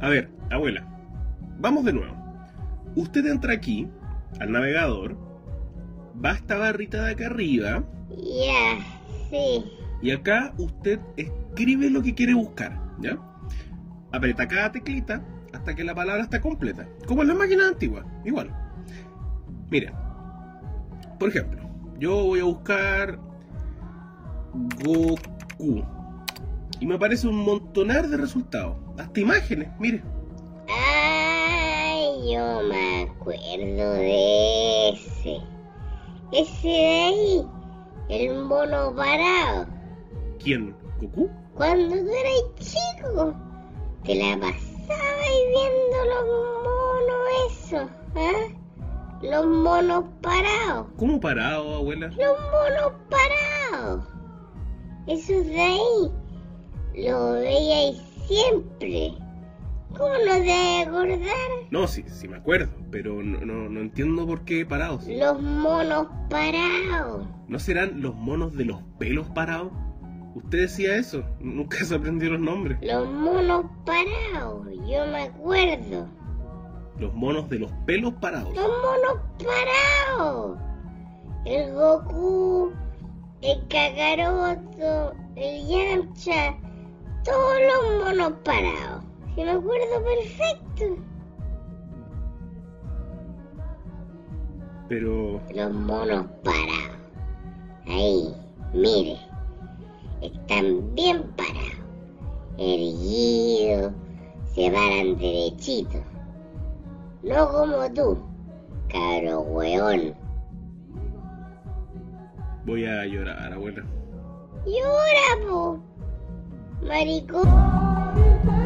A ver, abuela, vamos de nuevo. Usted entra aquí, al navegador, va a esta barrita de acá arriba. Ya, sí. Y acá usted escribe lo que quiere buscar, ¿ya? Aprieta cada teclita hasta que la palabra está completa. Como en las máquinas antiguas, igual. Mira, por ejemplo, yo voy a buscar Goku. Y me aparece un montonar de resultados. Hasta imágenes, mire. Ay, yo me acuerdo de ese. Ese de ahí, el mono parado. ¿Quién? ¿Goku? Cuando tú eras chico, te la pasabas viendo los monos esos, ¿ah? Los monos parados. ¿Cómo parado, abuela? Los monos parados. Esos de ahí, lo veíais siempre. ¿Cómo no a acordar? No, sí, sí me acuerdo, pero no, no, no entiendo por qué parados. Los monos parados. ¿No serán los monos de los pelos parados? Usted decía eso, nunca se aprendió los nombres. Los monos parados, yo me acuerdo. Los monos de los pelos parados. Los monos parados. El Goku, el Kakaroto, el Yamcha, todos los monos parados. Yo me acuerdo perfecto. Pero... Los monos parados. Ahí, mire. Están bien parados. Erguidos. Se paran derechitos. No como tú, cabro weón. Voy a llorar, abuela. Llora, po. Maricón.